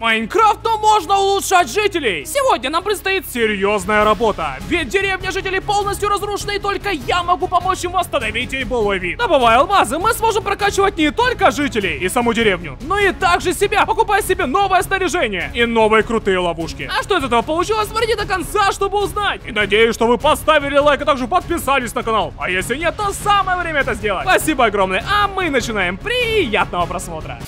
Майнкрафт, но можно улучшать жителей! Сегодня нам предстоит серьезная работа, ведь деревня жителей полностью разрушена, и только я могу помочь им восстановить ей былой вид. Добывая алмазы, мы сможем прокачивать не только жителей и саму деревню, но и также себя, покупая себе новое снаряжение и новые крутые ловушки. А что из этого получилось, смотрите до конца, чтобы узнать. И надеюсь, что вы поставили лайк, а также подписались на канал. А если нет, то самое время это сделать. Спасибо огромное, а мы начинаем. Приятного просмотра.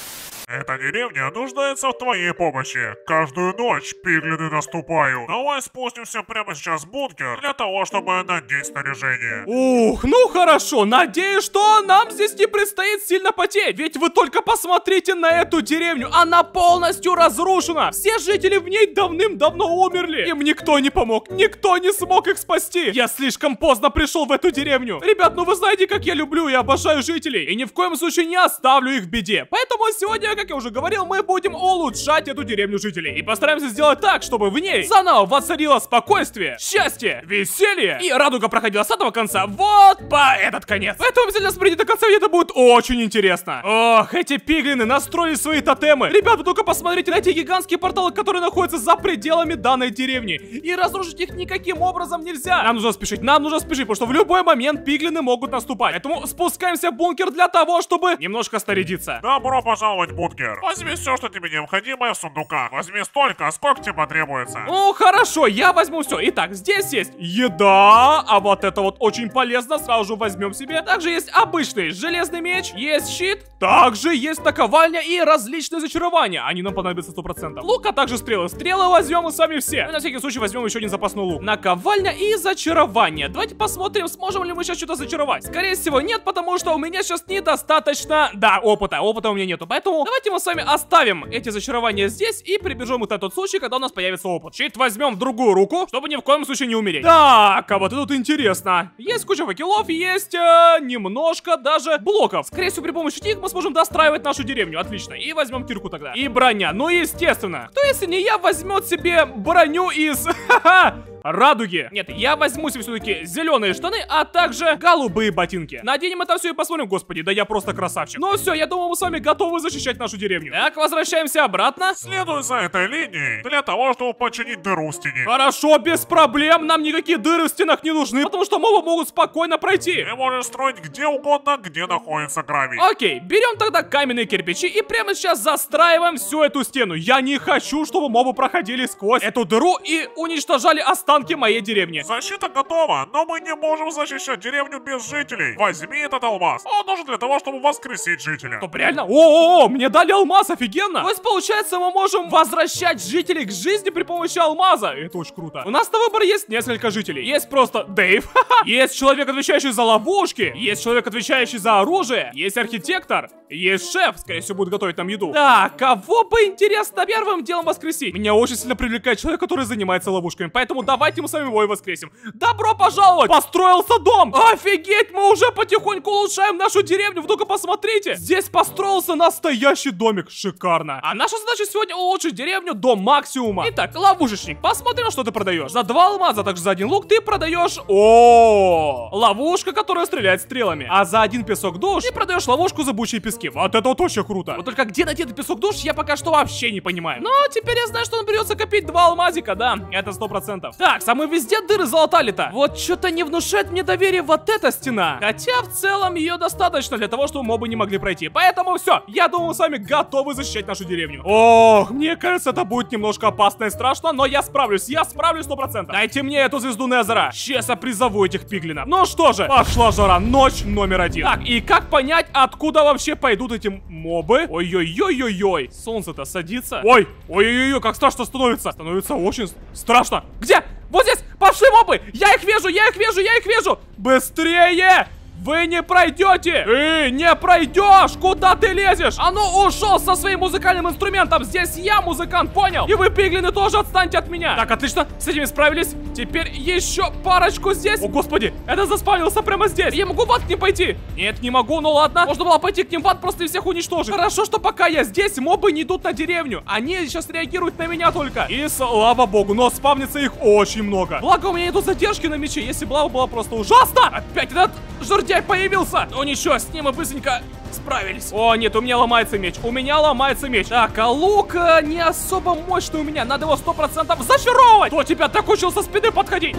Эта деревня нуждается в твоей помощи. Каждую ночь пиглины наступают. Давай спустимся прямо сейчас в бункер для того, чтобы надеть снаряжение. Ух, ну хорошо, надеюсь, что нам здесь не предстоит сильно потеть, ведь вы только посмотрите на эту деревню, она полностью разрушена, все жители в ней давным-давно умерли, им никто не помог, никто не смог их спасти, я слишком поздно пришел в эту деревню. Ребят, ну вы знаете, как я люблю и обожаю жителей, и ни в коем случае не оставлю их в беде, поэтому сегодня как я уже говорил, мы будем улучшать эту деревню жителей. И постараемся сделать так, чтобы в ней заново воцарило спокойствие, счастье, веселье и радуга проходила с этого конца вот по этот конец. Поэтому обязательно смотрите до конца, это будет очень интересно. Ох, эти пиглины настроили свои тотемы. Ребята, только посмотрите на эти гигантские порталы, которые находятся за пределами данной деревни. И разрушить их никаким образом нельзя. Нам нужно спешить, нам нужно спешить, потому что в любой момент пиглины могут наступать. Поэтому спускаемся в бункер для того, чтобы немножко старидиться. Добро пожаловать в бункер. Возьми все, что тебе необходимо в сундуках. Возьми столько, сколько тебе потребуется. Ну, хорошо, я возьму все. Итак, здесь есть еда, а вот это вот очень полезно, сразу же возьмем себе. Также есть обычный железный меч, есть щит, также есть наковальня и различные зачарования. Они нам понадобятся 100%. Лук, а также стрелы. Стрелы возьмем мы с вами все. Ну, на всякий случай возьмем еще один запасной лук. Наковальня и зачарование. Давайте посмотрим, сможем ли мы сейчас что-то зачаровать. Скорее всего, нет, потому что у меня сейчас недостаточно, да, опыта. Опыта у меня нету. Поэтому давайте мы с вами оставим эти зачарования здесь и прибежим вот на тот случай, когда у нас появится опыт. Щит возьмем в другую руку, чтобы ни в коем случае не умереть. Так, а вот это тут интересно. Есть куча факелов, есть э, немножко даже блоков. Скорее всего, при помощи них мы сможем достраивать нашу деревню. Отлично. И возьмем кирку тогда. И броня. Ну, естественно. Кто, если не я, возьмет себе броню из... Ха-ха! радуги. Нет, я возьму себе все-таки зеленые штаны, а также голубые ботинки. Наденем это все и посмотрим. Господи, да я просто красавчик. Ну все, я думаю, мы с вами готовы защищать нашу деревню. Так, возвращаемся обратно. Следуй за этой линией для того, чтобы починить дыру в стене. Хорошо, без проблем. Нам никакие дыры в стенах не нужны, потому что мобы могут спокойно пройти. Ты можешь строить где угодно, где находится гравий. Окей, берем тогда каменные кирпичи и прямо сейчас застраиваем всю эту стену. Я не хочу, чтобы мобы проходили сквозь эту дыру и уничтожали останки моей деревни. Защита готова, но мы не можем защищать деревню без жителей. Возьми этот алмаз. Он нужен для того, чтобы воскресить жителя. Стоп, реально? О-о-о, мне дали алмаз, офигенно. То есть, получается, мы можем возвращать жителей к жизни при помощи алмаза. Это очень круто. У нас на выбор есть несколько жителей. Есть просто Дэйв, есть человек, отвечающий за ловушки, есть человек, отвечающий за оружие, есть архитектор, есть шеф, скорее всего, будет готовить нам еду. Так, кого бы интересно первым делом воскресить? Меня очень сильно привлекает человек, который занимается ловушками, поэтому давайте мы с вами его и воскресим. Добро пожаловать! Построился дом! Офигеть, мы уже потихоньку улучшаем нашу деревню, вы только посмотрите! Здесь построился настоящий домик, шикарно. А наша задача сегодня улучшить деревню до максимума. Итак, ловушечник, посмотрим, что ты продаешь. За два алмаза, также за один лук ты продаешь... О, ловушка, которая стреляет стрелами. А за один песок душ ты продаешь ловушку зыбучие пески. Вот это вот очень круто. Вот только где найти этот песок душ, я пока что вообще не понимаю. Но теперь я знаю, что нам придется копить два алмазика, да, это сто процентов. Так, самые везде дыры залатали-то. Вот что-то не внушает мне доверие вот эта стена. Хотя в целом ее достаточно для того, чтобы мобы не могли пройти. Поэтому все, я думаю, с вами готовы защищать нашу деревню. Ох, мне кажется, это будет немножко опасно и страшно, но я справлюсь, я справлюсь сто процентов. Дайте мне эту звезду Незера. Сейчас я призову этих пиглинов. Ну что же, пошла жара, ночь номер один. Так, и как понять, откуда вообще пойдут эти мобы? Ой-ой-ой-ой-ой. Солнце-то садится. Ой, ой-ой-ой, как страшно становится. Становится очень страшно. Где? Вот здесь! Пошли мобы! Я их вижу, я их вижу, я их вижу! Быстрее! Вы не пройдете! Ты не пройдешь! Куда ты лезешь? А ну ушел со своим музыкальным инструментом! Здесь я музыкант, понял? И вы, пиглины, тоже отстаньте от меня! Так, отлично, с этими справились. Теперь еще парочку здесь. О, господи, это заспавнился прямо здесь. Я могу в ад к ним пойти? Нет, не могу, ну ладно. Можно было пойти к ним в ад, просто и всех уничтожить. Хорошо, что пока я здесь, мобы не идут на деревню. Они сейчас реагируют на меня только. И слава богу, но спавнится их очень много. Благо, у меня идут задержки на мече. Если бы была просто ужасно. Опять этот жердяй появился. Ну ничего, с ним мы быстренько справились. О, нет, у меня ломается меч. У меня ломается меч. Так, а лук э, не особо мощный у меня. Надо его сто процентов зачаровывать. Кто тебя так учил со спины подходить?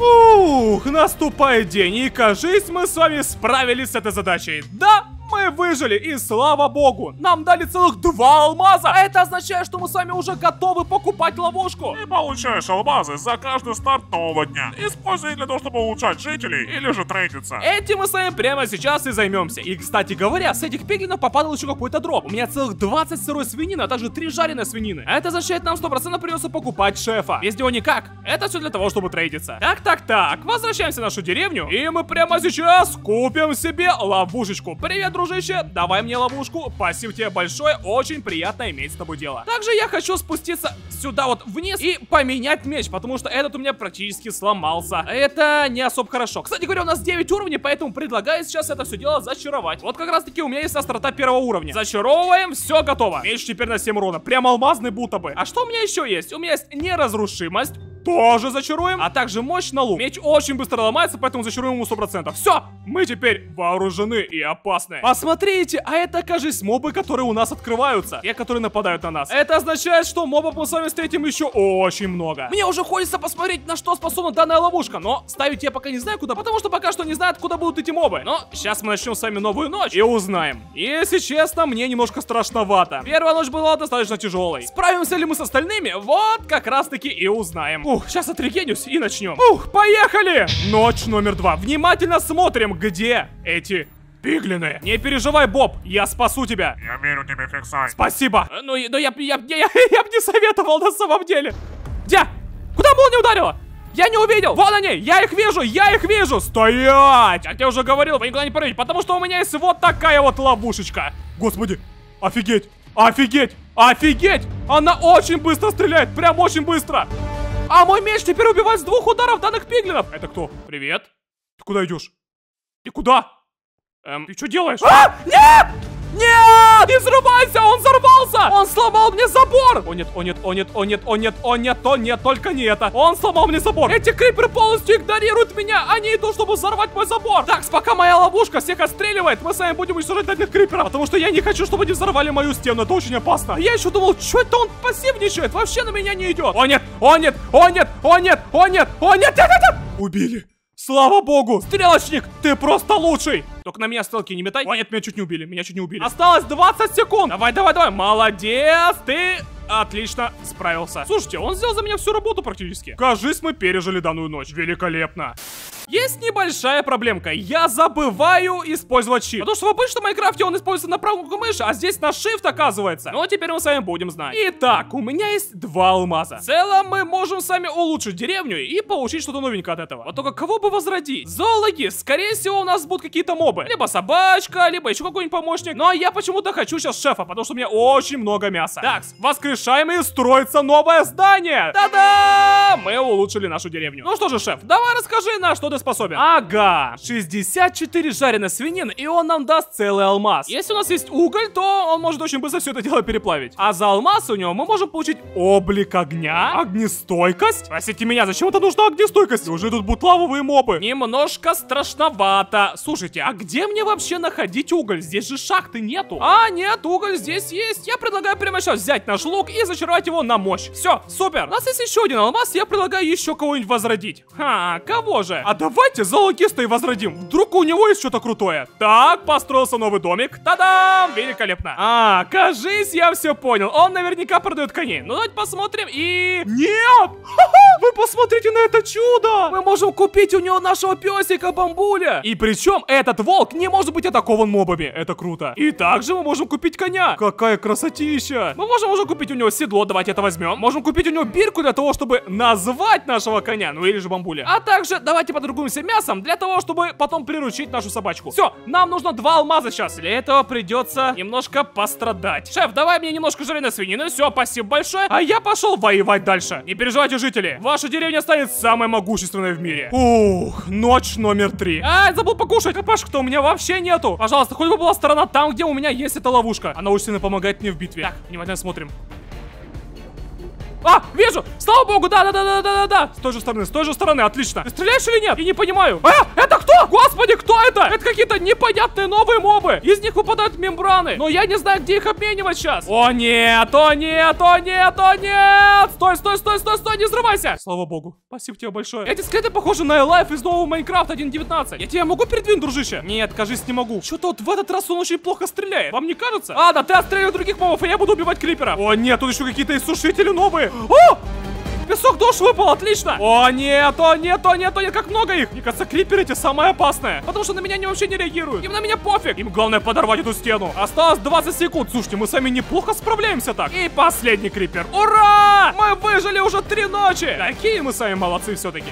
Ух, наступает день, и кажись, мы с вами справились с этой задачей. Да, мы выжили, и слава богу, нам дали целых два алмаза. А это означает, что мы с вами уже готовы покупать ловушку. Ты получаешь алмазы за каждый старт нового дня. Используй для того, чтобы улучшать жителей или же трейдиться. Этим мы с вами прямо сейчас и займемся. И, кстати говоря, с этих пиглинов попадал еще какой-то дроп. У меня целых 20 сырой свинины, а также 3 жареной свинины. А это означает, нам 100% придется покупать шефа. Без него никак. Это все для того, чтобы трейдиться. Так, так, так. Возвращаемся в нашу деревню. И мы прямо сейчас купим себе ловушечку. Привет, дружище, давай мне ловушку. Спасибо тебе большое, очень приятно иметь с тобой дело. Также я хочу спуститься сюда вот вниз и поменять меч, потому что этот у меня практически сломался. Это не особо хорошо. Кстати говоря, у нас 9 уровней, поэтому предлагаю сейчас это все дело зачаровать. Вот как раз таки у меня есть острота первого уровня. Зачаровываем, все готово. Меч теперь на 7 урона, прям алмазный будто бы. А что у меня еще есть? У меня есть неразрушимость, тоже зачаруем, а также мощь на лук. Меч очень быстро ломается, поэтому зачаруем ему 100%. Все, мы теперь вооружены и опасны. Посмотрите, а это, кажется, мобы, которые у нас открываются. Те, которые нападают на нас. Это означает, что мобов мы с вами встретим еще очень много. Мне уже хочется посмотреть, на что способна данная ловушка, но ставить я пока не знаю куда, потому что пока что не знаю, откуда будут эти мобы. Но сейчас мы начнем с вами новую ночь и узнаем. Если честно, мне немножко страшновато. Первая ночь была достаточно тяжелой. Справимся ли мы с остальными? Вот как раз таки и узнаем. Ух, сейчас отрегенюсь и начнем. Ух, поехали! Ночь номер два. Внимательно смотрим, где эти пиглины. Не переживай, Боб, я спасу тебя. Я верю тебе, Фиксай. Спасибо. Э, Ну, ну я, я, я, я, я бы не советовал на самом деле. Где? Куда молния ударила? Я не увидел! Вон они! Я их вижу! Я их вижу! Стоять! Я тебе уже говорил, вы никуда не прыгайте, потому что у меня есть вот такая вот ловушечка. Господи! Офигеть! Офигеть! Офигеть! Она очень быстро стреляет! Прям очень быстро! А мой меч теперь убивает с двух ударов данных пиглинов! Это кто? Привет? Ты куда идешь? Ты куда? Эм, ты что делаешь? А! Нет! Нет! Не взрывайся! Он взорвался! Он сломал мне забор! О нет, о нет, о нет, о нет, о нет, о нет, о нет, только не это! Он сломал мне забор! Эти криперы полностью игнорируют меня! Они идут, чтобы взорвать мой забор! Так, пока моя ловушка всех отстреливает, мы с вами будем уничтожать одних криперов, потому что я не хочу, чтобы они взорвали мою стену, это очень опасно. Я еще думал, что это он пассивничает, вообще на меня не идет. О нет, о нет, о нет, о нет, о нет, о нет, нет, нет, нет! Убили! Слава богу! Стрелочник, ты просто лучший! Только на меня стрелки не метай. О, нет, меня чуть не убили, меня чуть не убили. Осталось 20 секунд. Давай, давай, давай. Молодец, ты отлично справился. Слушайте, он сделал за меня всю работу практически. Кажись, мы пережили данную ночь. Великолепно. Есть небольшая проблемка. Я забываю использовать щит. Потому что в обычном Майнкрафте он используется на правую кнопку мыши, а здесь на shift оказывается. Но теперь мы с вами будем знать. Итак, у меня есть два алмаза. В целом мы можем с вами улучшить деревню и получить что-то новенькое от этого. Вот только кого бы возродить? Зоологи, скорее всего, у нас будут какие-то мобы. Либо собачка, либо еще какой-нибудь помощник. Но я почему-то хочу сейчас шефа, потому что у меня очень много мяса. Так, воскрешаем и строится новое здание. Та-да! Мы улучшили нашу деревню. Ну что же, шеф, давай расскажи, на что ты способен. Ага, 64 жареной свинины, и он нам даст целый алмаз. Если у нас есть уголь, то он может очень быстро все это дело переплавить. А за алмаз у него мы можем получить облик огня, огнестойкость. Спросите меня, зачем это нужна огнестойкость? Уже тут будут лавовые мобы. Немножко страшновато. Слушайте, а где мне вообще находить уголь? Здесь же шахты нету. А, нет, уголь здесь есть. Я предлагаю прямо сейчас взять наш лук и зачаровать его на мощь. Все, супер. У нас есть еще один алмаз, я предлагаю еще кого-нибудь возродить. Ха, кого же? А давайте зоологиста и возродим. Вдруг у него есть что-то крутое. Так, построился новый домик. Та-дам! Великолепно. А, кажись, я все понял. Он наверняка продает коней. Ну, давайте посмотрим и... Нет! Ха-ха! Вы посмотрите на это чудо! Мы можем купить у него нашего песика Бамбуля. И причем этот волк не может быть атакован мобами. Это круто. И также мы можем купить коня. Какая красотища. Мы можем уже купить у него седло, давайте это возьмем. Можем купить у него бирку для того, чтобы назвать нашего коня, ну или же бамбуля. А также давайте поторгуемся мясом для того, чтобы потом приручить нашу собачку. Все, нам нужно два алмаза сейчас. Для этого придется немножко пострадать. Шеф, давай мне немножко жареной свинины. Все, спасибо большое. А я пошел воевать дальше. Не переживайте, жители. Ваша деревня станет самой могущественной в мире. Ух, ночь номер три. А, забыл покушать. Капашек-то у меня вообще нету. Пожалуйста, хоть бы была сторона там, где у меня есть эта ловушка. Она очень сильно помогает мне в битве. Так, внимательно смотрим. А, вижу! Слава богу, да, да, да, да, да, да, да. С той же стороны, с той же стороны, отлично. Ты стреляешь или нет? Я не понимаю. А, это кто? Господи, кто это? Это какие-то непонятные новые мобы. Из них выпадают мембраны. Но я не знаю, где их обменивать сейчас. О нет, о нет, о нет, о нет. Стой, стой, стой, стой, стой, не взрывайся. Слава богу. Спасибо тебе большое. Эти скелеты похожи на Элайф из нового Майнкрафта 1.19. Я тебя могу передвинуть, дружище? Нет, кажись, не могу. Что-то вот в этот раз он очень плохо стреляет. Вам не кажется? Ладно, ты отстреливай других мобов, и я буду убивать криперов. О нет, тут еще какие-то иссушители новые. О! Песок душ выпал, отлично! О нет, о нет, о нет, о нет, как много их! Мне кажется, криперы эти самое опасное. Потому что на меня они вообще не реагируют. Им на меня пофиг. Им главное подорвать эту стену. Осталось 20 секунд. Слушайте, мы сами неплохо справляемся так. И последний крипер. Ура! Мы выжили уже три ночи! Какие мы сами молодцы все-таки.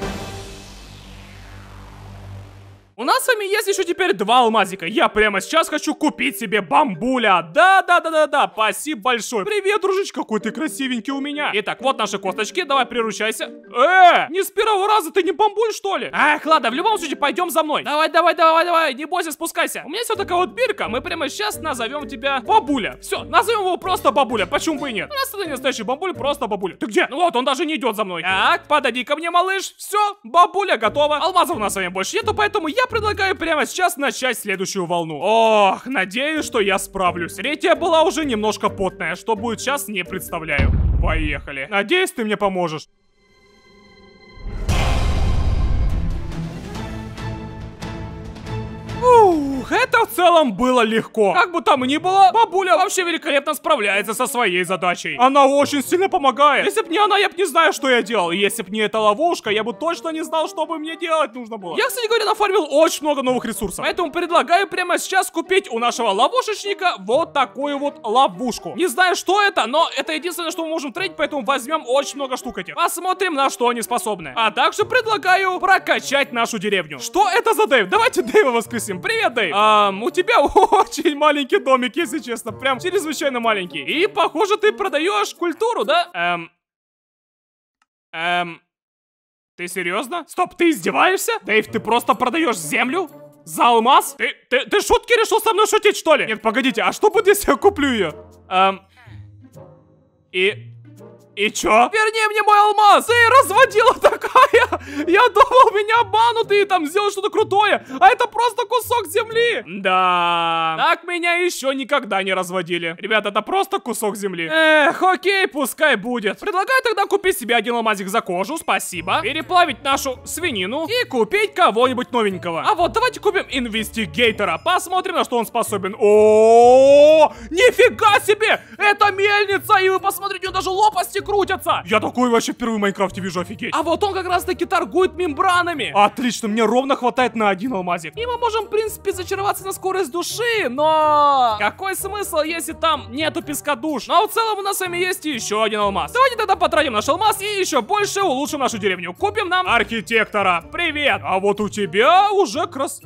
У нас с вами есть еще теперь два алмазика. Я прямо сейчас хочу купить себе бамбуля. Да-да-да-да-да, спасибо большое. Привет, дружище, какой ты красивенький у меня. Итак, вот наши косточки, давай приручайся. Э, не с первого раза ты не бамбуль, что ли? Ах, ладно, в любом случае, пойдем за мной. Давай, давай, давай, давай, не бойся, спускайся. У меня есть вот такая вот бирка, мы прямо сейчас назовем тебя бабуля. Все, назовем его просто бабуля, почему бы и нет? Нас это не настоящий бамбуль, просто бабуля. Ты где? Ну вот, он даже не идет за мной. Так, подойди ко мне, малыш. Все, бабуля готова. Алмазов у нас с вами больше нету, поэтому я предлагаю прямо сейчас начать следующую волну. Ох, надеюсь, что я справлюсь. Третья была уже немножко потная. Что будет сейчас, не представляю. Поехали. Надеюсь, ты мне поможешь. Ух, это в целом было легко. Как бы там ни было, бабуля вообще великолепно справляется со своей задачей. Она очень сильно помогает. Если бы не она, я бы не знаю, что я делал. Если бы не эта ловушка, я бы точно не знал, что бы мне делать нужно было. Я, кстати говоря, нафармил очень много новых ресурсов. Поэтому предлагаю прямо сейчас купить у нашего ловушечника вот такую вот ловушку. Не знаю, что это, но это единственное, что мы можем трейдить, поэтому возьмем очень много штук этих. Посмотрим, на что они способны. А также предлагаю прокачать нашу деревню. Что это за Дэйв? Давайте Дэйва воскресим. Привет, Дэйв. Ам, у тебя очень маленький домик, если честно. Прям чрезвычайно маленький. И, похоже, ты продаешь культуру, да? Эм... Эм... Ты серьезно? Стоп, ты издеваешься? Дэйв, ты просто продаешь землю? За алмаз? Ты, ты, ты шутки решил со мной шутить, что ли? Нет, погодите, а что будет, если я куплю ее? Эм... И... И чё? Верни мне мой алмаз! Ты разводила такая! Я думал, меня обманут и там сделал что-то крутое, а это просто кусок земли! Да, так меня еще никогда не разводили. Ребята, это просто кусок земли. Эх, окей, пускай будет. Предлагаю тогда купить себе один алмазик за кожу, спасибо. Переплавить нашу свинину и купить кого-нибудь новенького. А вот давайте купим инвестигейтора, посмотрим, на что он способен. О, нифига себе! Это мельница, и вы посмотрите, у него даже лопасти крутятся! Я такой вообще впервые в Майнкрафте вижу, офигеть. А вот он как раз таки торгует мембранами. Отлично, мне ровно хватает на один алмазик. И мы можем, в принципе, зачароваться на скорость души, но... Какой смысл, если там нету песка душ? Но в целом у нас с вами есть еще один алмаз. Давайте тогда потратим наш алмаз и еще больше улучшим нашу деревню. Купим нам архитектора. Привет! А вот у тебя уже крас...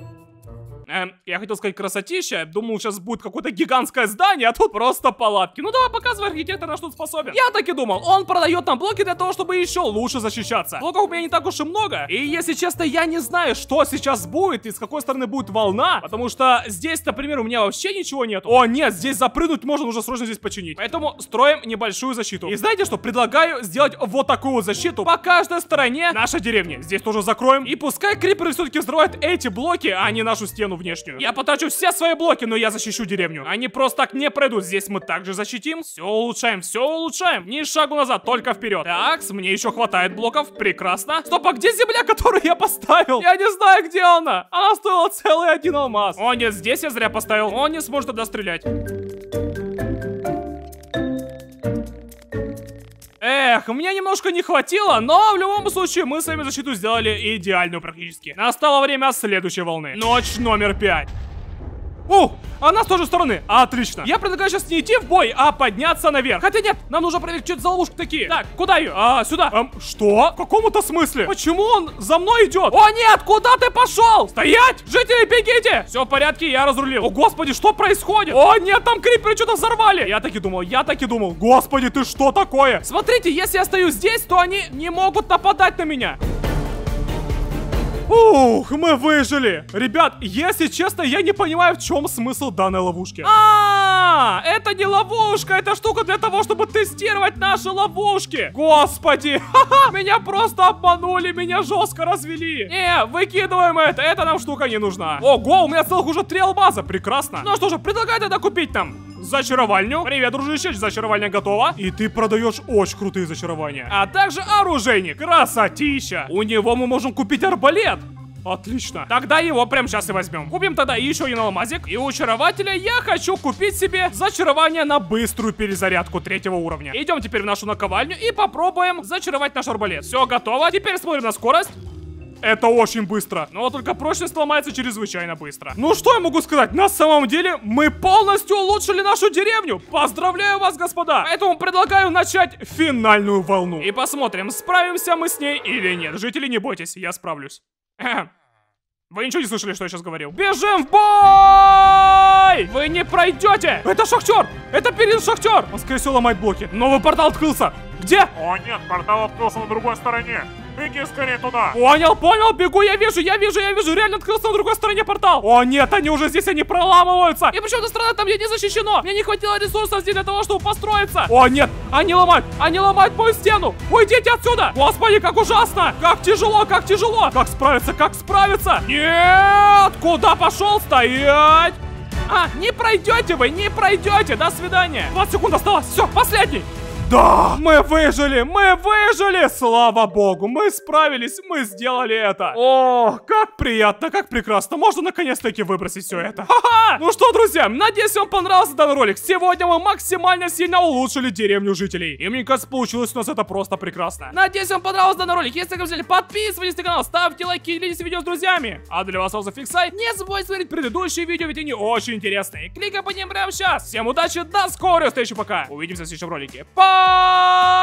Эм, я хотел сказать красотища, думал сейчас будет какое-то гигантское здание, а тут просто палатки. Ну давай показывай архитектор, на что он способен. Я так и думал, он продает нам блоки для того, чтобы еще лучше защищаться. Блоков у меня не так уж и много, и если честно, я не знаю, что сейчас будет и с какой стороны будет волна, потому что здесь, например, у меня вообще ничего нет. О, нет, здесь запрыгнуть можно уже срочно здесь починить. Поэтому строим небольшую защиту. И знаете что, предлагаю сделать вот такую вот защиту по каждой стороне нашей деревни. Здесь тоже закроем. И пускай криперы все-таки взрывают эти блоки, а не нашу стену внешнюю. Я потрачу все свои блоки, но я защищу деревню. Они просто так не пройдут. Здесь мы также защитим. Все улучшаем, все улучшаем. Ни шагу назад, только вперед. Так, мне еще хватает блоков. Прекрасно. Стоп, а где земля, которую я поставил? Я не знаю, где она. Она стоила целый один алмаз. О, нет, здесь я зря поставил. Он не сможет туда Эх, мне немножко не хватило, но в любом случае мы с вами защиту сделали идеальную практически. Настало время следующей волны. Ночь номер пять. Ух, она с той же стороны. Отлично. Я предлагаю сейчас не идти в бой, а подняться наверх. Хотя нет, нам нужно проверить, что это за ловушки такие. Так, куда ее? А, сюда. Эм, что? В каком-то смысле? Почему он за мной идет? О, нет, куда ты пошел? Стоять! Жители, бегите! Все в порядке, я разрулил. О, господи, что происходит? О, нет, там криперы что-то взорвали. Я так и думал, я так и думал. Господи, ты что такое? Смотрите, если я стою здесь, то они не могут нападать на меня. Ух, мы выжили. Ребят, если честно, я не понимаю, в чем смысл данной ловушки. А, это не ловушка, это штука для того, чтобы тестировать наши ловушки. Господи, ха-ха, меня просто обманули, меня жестко развели. Не, выкидываем это, это нам штука не нужна. Ого, у меня целых уже три алмаза, прекрасно. Ну что же, предлагай тогда купить нам зачаровальню. Привет, дружище, зачаровальня готова. И ты продаешь очень крутые зачарования. А также оружейник. Красотища. У него мы можем купить арбалет. Отлично. Тогда его прямо сейчас и возьмем. Купим тогда еще один алмазик. И у чарователя я хочу купить себе зачарование на быструю перезарядку третьего уровня. Идем теперь в нашу наковальню и попробуем зачаровать наш арбалет. Все готово. Теперь смотрим на скорость. Это очень быстро. Но только прочность ломается чрезвычайно быстро. Ну что я могу сказать? На самом деле мы полностью улучшили нашу деревню. Поздравляю вас, господа. Поэтому предлагаю начать финальную волну. И посмотрим, справимся мы с ней или нет. Жители, не бойтесь, я справлюсь. Вы ничего не слышали, что я сейчас говорил? Бежим в бой! Вы не пройдете! Это шахтер! Это Перин шахтер! Он, скорее всего, ломает блоки. Новый портал открылся. Где? О нет, портал открылся на другой стороне. Беги скорее туда. Понял, понял, бегу, я вижу, я вижу, я вижу, реально открылся на другой стороне портал. О нет, они уже здесь, они проламываются. И почему-то страна там, где не защищено. Мне не хватило ресурсов здесь для того, чтобы построиться. О нет, они ломают, они ломают мою стену. Уйдите отсюда. Господи, как ужасно. Как тяжело, как тяжело. Как справиться, как справиться. Нет, куда пошел стоять? А, не пройдете вы, не пройдете. До свидания. 20 секунд осталось. Все, последний. Да! Мы выжили! Мы выжили! Слава богу! Мы справились! Мы сделали это! О, как приятно, как прекрасно! Можно наконец-таки выбросить все это! Ха-ха! Ну что, друзья, надеюсь, вам понравился данный ролик. Сегодня мы максимально сильно улучшили деревню жителей. И мне кажется, получилось у нас это просто прекрасно. Надеюсь, вам понравился данный ролик. Если вы хотели, подписывайтесь на канал, ставьте лайки, делитесь видео с друзьями. А для вас Алза Фиксай, не забывайте смотреть предыдущие видео, ведь они очень интересные. Кликай по ним прямо сейчас. Всем удачи, до скорой встречи, пока. Увидимся в следующем ролике. Пока!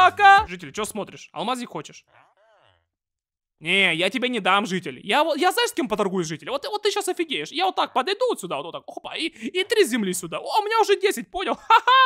Пока! Житель, что смотришь? Алмазик хочешь? Не, я тебе не дам, житель. Я, я знаешь, с кем поторгуюсь, житель? Вот, вот ты сейчас офигеешь. Я вот так подойду вот сюда, вот, вот так, опа, и, и три земли сюда. О, у меня уже 10, понял? Ха-ха!